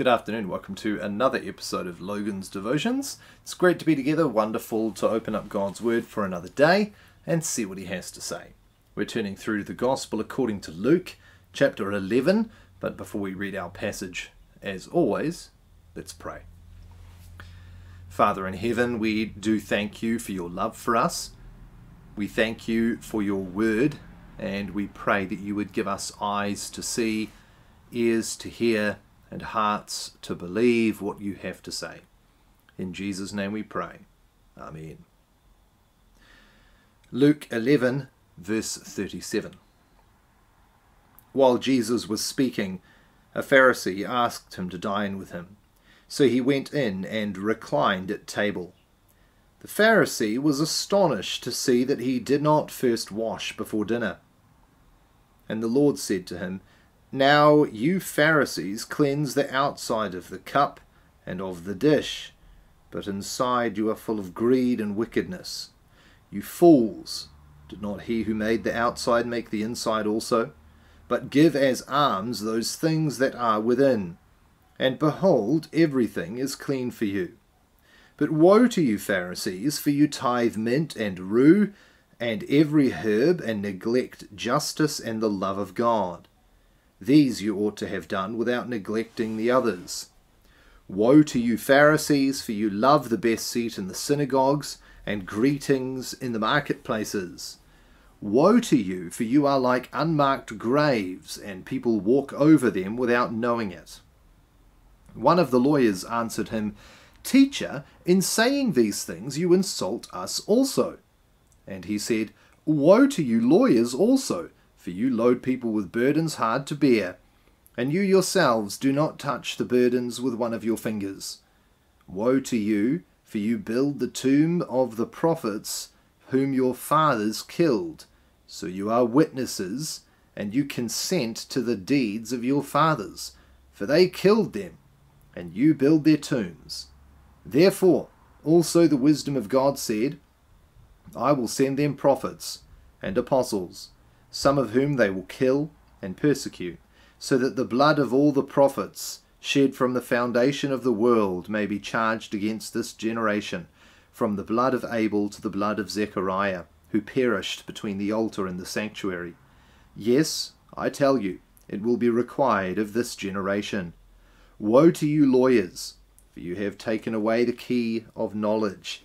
Good afternoon, welcome to another episode of Logan's Devotions. It's great to be together, wonderful to open up God's Word for another day and see what He has to say. We're turning through the Gospel according to Luke, chapter 11, but before we read our passage, as always, let's pray. Father in heaven, we do thank you for your love for us. We thank you for your Word, and we pray that you would give us eyes to see, ears to hear, and hearts to believe what you have to say. In Jesus' name we pray. Amen. Luke 11, verse 37. While Jesus was speaking, a Pharisee asked him to dine with him. So he went in and reclined at table. The Pharisee was astonished to see that he did not first wash before dinner. And the Lord said to him, now you Pharisees cleanse the outside of the cup and of the dish, but inside you are full of greed and wickedness. You fools! Did not he who made the outside make the inside also? But give as alms those things that are within. And behold, everything is clean for you. But woe to you, Pharisees, for you tithe mint and rue, and every herb, and neglect justice and the love of God. These you ought to have done without neglecting the others. Woe to you, Pharisees, for you love the best seat in the synagogues and greetings in the marketplaces. Woe to you, for you are like unmarked graves, and people walk over them without knowing it. One of the lawyers answered him, Teacher, in saying these things you insult us also. And he said, Woe to you, lawyers also! For you load people with burdens hard to bear, and you yourselves do not touch the burdens with one of your fingers. Woe to you, for you build the tomb of the prophets whom your fathers killed. So you are witnesses, and you consent to the deeds of your fathers, for they killed them, and you build their tombs. Therefore, also the wisdom of God said, I will send them prophets and apostles some of whom they will kill and persecute, so that the blood of all the prophets shed from the foundation of the world may be charged against this generation, from the blood of Abel to the blood of Zechariah, who perished between the altar and the sanctuary. Yes, I tell you, it will be required of this generation. Woe to you, lawyers, for you have taken away the key of knowledge.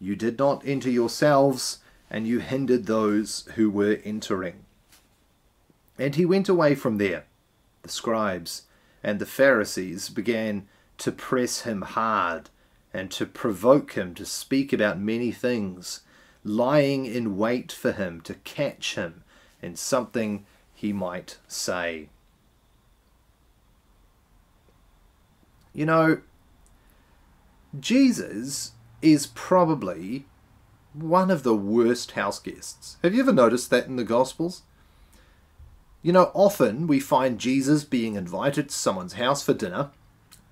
You did not enter yourselves and you hindered those who were entering. And he went away from there. The scribes and the Pharisees began to press him hard and to provoke him to speak about many things, lying in wait for him to catch him in something he might say. You know, Jesus is probably one of the worst house guests. Have you ever noticed that in the Gospels? You know, often we find Jesus being invited to someone's house for dinner,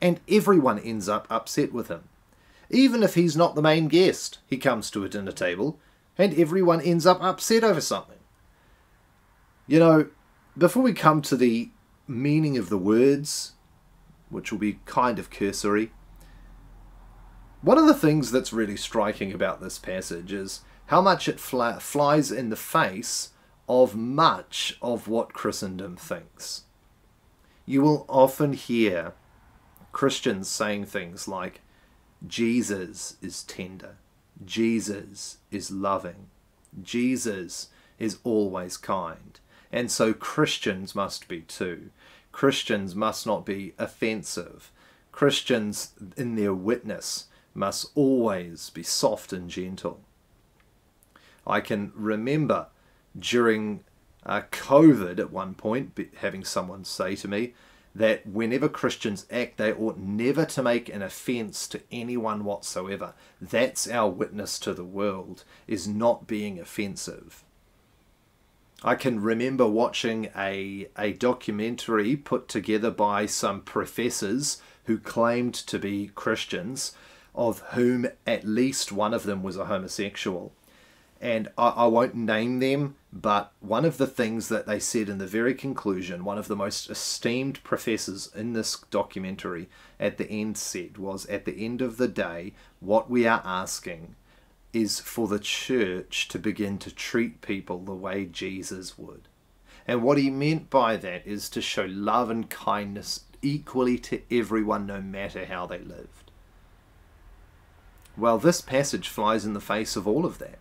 and everyone ends up upset with him. Even if he's not the main guest, he comes to a dinner table, and everyone ends up upset over something. You know, before we come to the meaning of the words, which will be kind of cursory, one of the things that's really striking about this passage is how much it flies in the face of much of what Christendom thinks. You will often hear Christians saying things like, Jesus is tender, Jesus is loving, Jesus is always kind. And so Christians must be too. Christians must not be offensive. Christians, in their witness, must always be soft and gentle. I can remember during uh, COVID at one point having someone say to me that whenever Christians act, they ought never to make an offense to anyone whatsoever. That's our witness to the world, is not being offensive. I can remember watching a, a documentary put together by some professors who claimed to be Christians of whom at least one of them was a homosexual. And I, I won't name them, but one of the things that they said in the very conclusion, one of the most esteemed professors in this documentary at the end said was at the end of the day, what we are asking is for the church to begin to treat people the way Jesus would. And what he meant by that is to show love and kindness equally to everyone, no matter how they lived. Well, this passage flies in the face of all of that.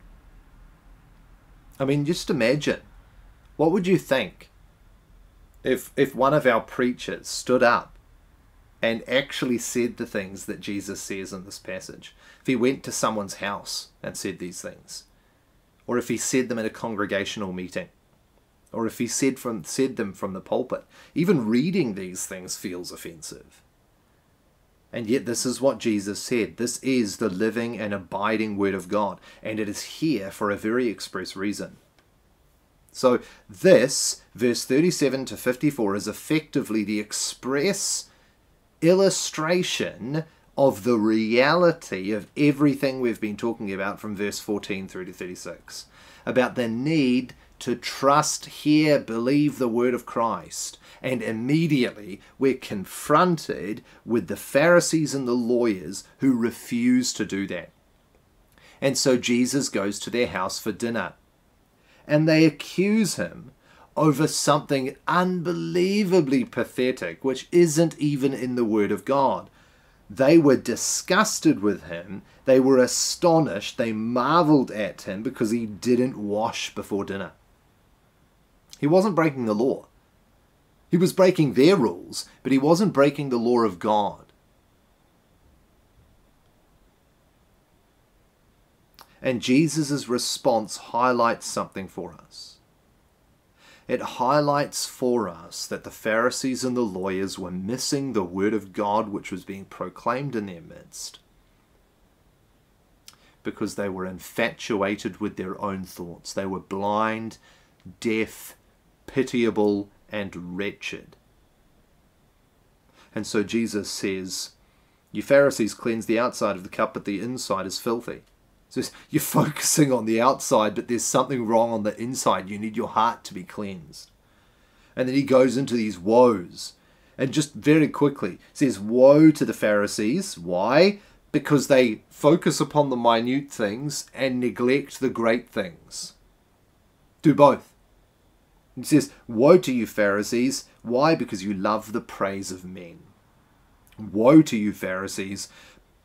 I mean, just imagine. What would you think if if one of our preachers stood up and actually said the things that Jesus says in this passage? If he went to someone's house and said these things, or if he said them in a congregational meeting, or if he said from said them from the pulpit, even reading these things feels offensive. And yet, this is what Jesus said. This is the living and abiding Word of God, and it is here for a very express reason. So, this, verse 37 to 54, is effectively the express illustration of the reality of everything we've been talking about from verse 14 through to 36 about the need to trust, hear, believe the word of Christ. And immediately we're confronted with the Pharisees and the lawyers who refuse to do that. And so Jesus goes to their house for dinner. And they accuse him over something unbelievably pathetic, which isn't even in the Word of God. They were disgusted with him. They were astonished. They marveled at him because he didn't wash before dinner. He wasn't breaking the law. He was breaking their rules, but he wasn't breaking the law of God. And Jesus' response highlights something for us. It highlights for us that the Pharisees and the lawyers were missing the word of God which was being proclaimed in their midst because they were infatuated with their own thoughts. They were blind, deaf, pitiable, and wretched. And so Jesus says, You Pharisees cleanse the outside of the cup, but the inside is filthy. So you're focusing on the outside, but there's something wrong on the inside. You need your heart to be cleansed. And then he goes into these woes. And just very quickly says, Woe to the Pharisees. Why? Because they focus upon the minute things and neglect the great things. Do both. He says, Woe to you, Pharisees! Why? Because you love the praise of men. Woe to you, Pharisees,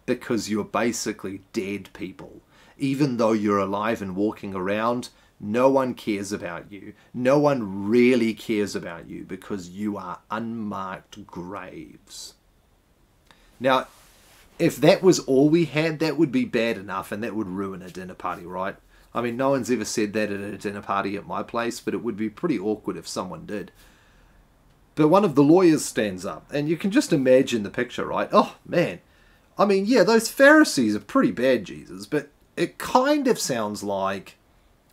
because you're basically dead people. Even though you're alive and walking around, no one cares about you. No one really cares about you because you are unmarked graves. Now, if that was all we had, that would be bad enough and that would ruin a dinner party, right? I mean, no one's ever said that at a dinner party at my place, but it would be pretty awkward if someone did. But one of the lawyers stands up, and you can just imagine the picture, right? Oh, man. I mean, yeah, those Pharisees are pretty bad, Jesus, but it kind of sounds like,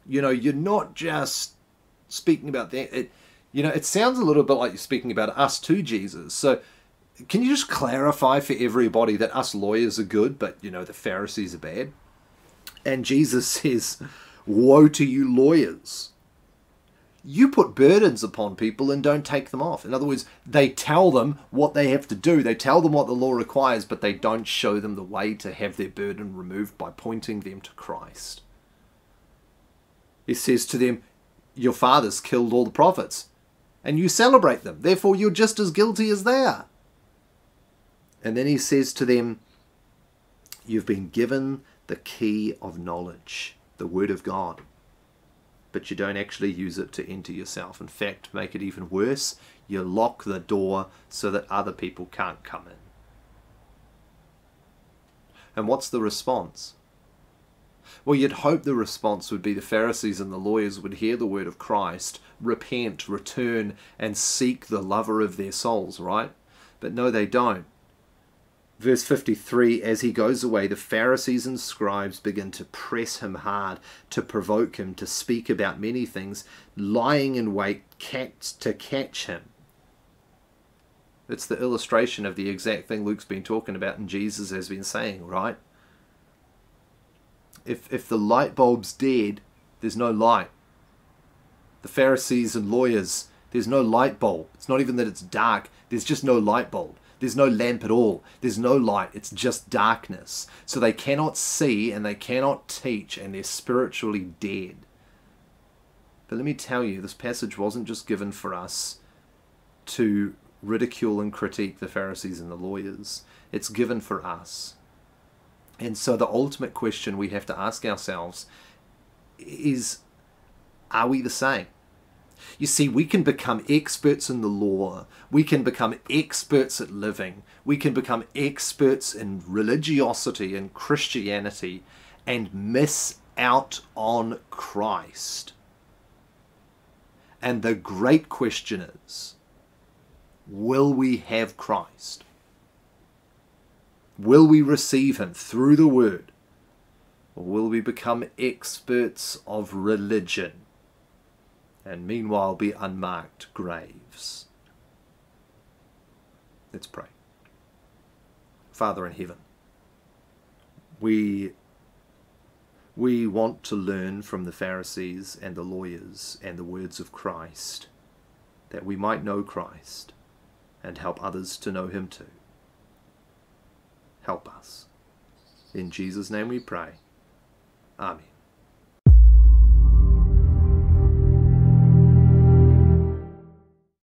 you know, you're not just speaking about that. It, you know, it sounds a little bit like you're speaking about us too, Jesus. So, can you just clarify for everybody that us lawyers are good, but, you know, the Pharisees are bad? And Jesus says, Woe to you, lawyers! You put burdens upon people and don't take them off. In other words, they tell them what they have to do, they tell them what the law requires, but they don't show them the way to have their burden removed by pointing them to Christ. He says to them, Your fathers killed all the prophets, and you celebrate them. Therefore, you're just as guilty as they are. And then he says to them, You've been given the key of knowledge, the Word of God. But you don't actually use it to enter yourself. In fact, make it even worse, you lock the door so that other people can't come in. And what's the response? Well, you'd hope the response would be the Pharisees and the lawyers would hear the word of Christ, repent, return, and seek the lover of their souls, right? But no, they don't. Verse 53 As he goes away, the Pharisees and scribes begin to press him hard, to provoke him, to speak about many things, lying in wait to catch him. It's the illustration of the exact thing Luke's been talking about and Jesus has been saying, right? If, if the light bulb's dead, there's no light. The Pharisees and lawyers, there's no light bulb. It's not even that it's dark, there's just no light bulb. There's no lamp at all. There's no light. It's just darkness. So they cannot see and they cannot teach and they're spiritually dead. But let me tell you, this passage wasn't just given for us to ridicule and critique the Pharisees and the lawyers. It's given for us. And so the ultimate question we have to ask ourselves is are we the same? You see, we can become experts in the law. We can become experts at living. We can become experts in religiosity and Christianity and miss out on Christ. And the great question is will we have Christ? Will we receive Him through the Word? Or will we become experts of religion and meanwhile be unmarked graves? Let's pray. Father in heaven, we we want to learn from the Pharisees and the lawyers and the words of Christ that we might know Christ and help others to know him too. Help us. In Jesus' name we pray. Amen.